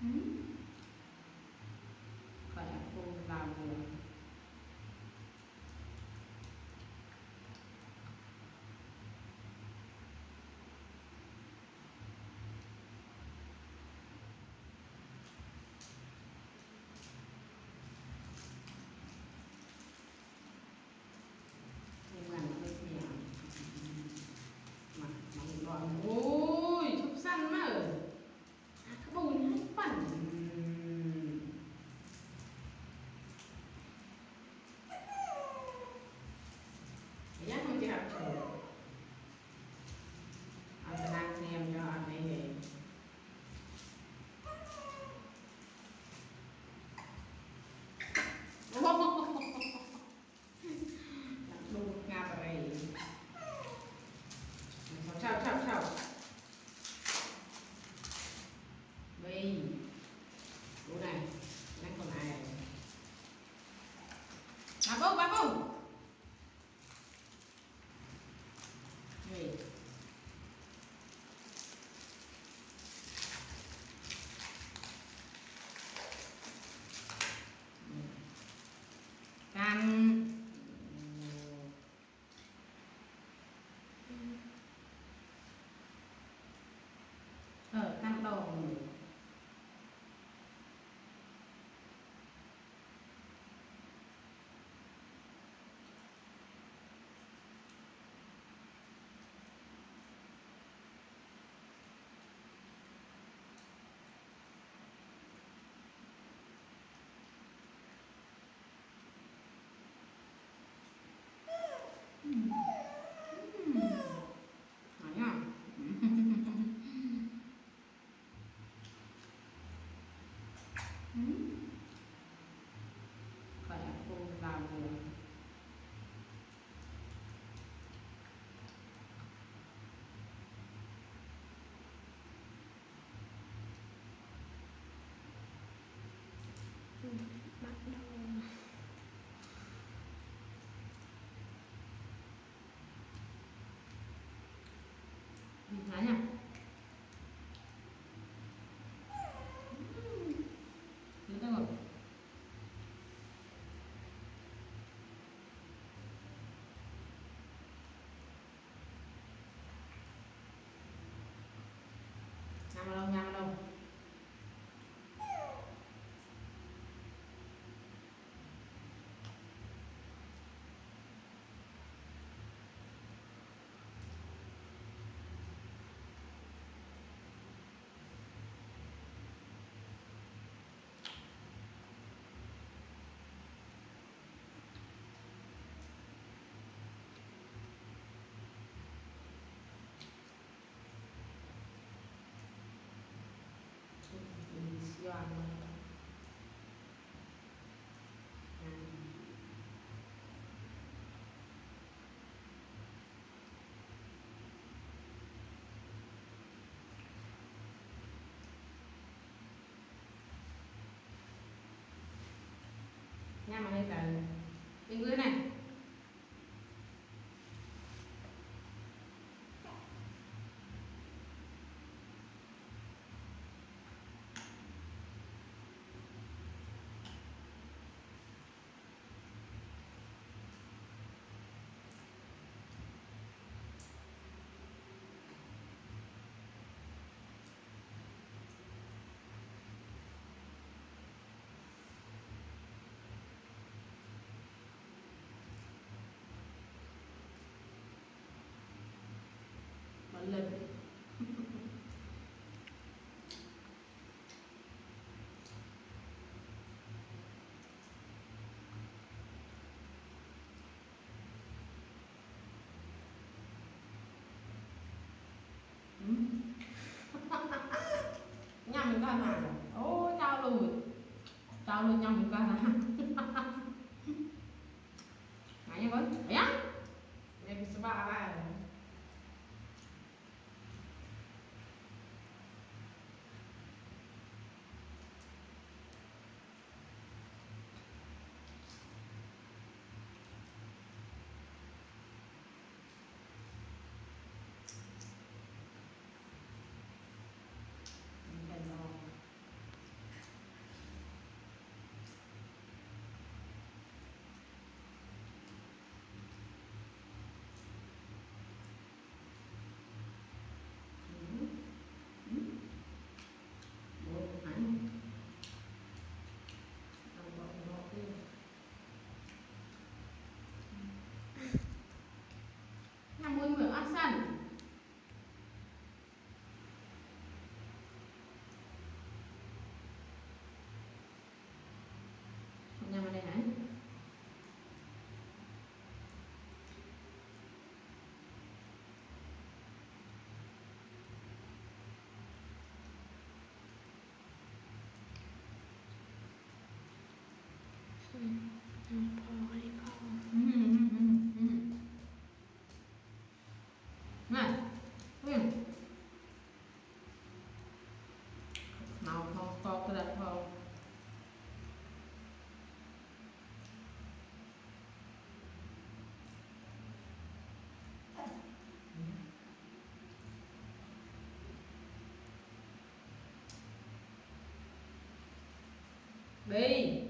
Hmm? 看到。ഞങ്ങളുടെ nha mọi người từ bên dưới này. lên. Nhầm cái nào ôi tao luôn tao luôn nhầm cái nào Ayan, ayan. May gusto ba ka ba? Bem.